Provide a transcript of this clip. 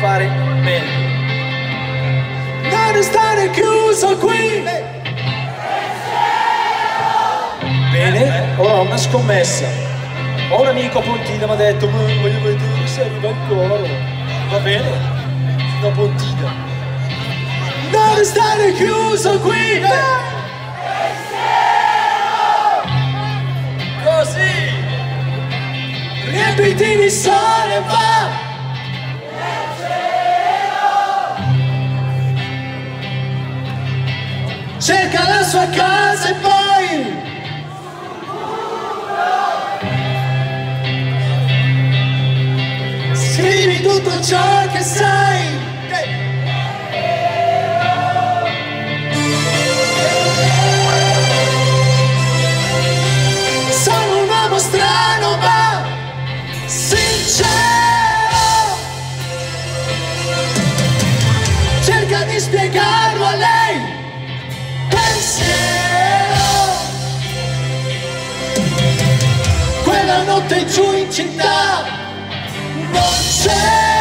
parlare meglio. Non restare chiuso qui! Bene, ora ho una scommessa. Ho un amico a Pontina mi ha detto, ma voglio vedere se arriva il coro. Va bene, fino a Pontina. Non restare chiuso qui! Così! Riempiti di sole e va! Cerca la sua casa e poi scrivi tutto ciò che sai quella notte giù in città non c'è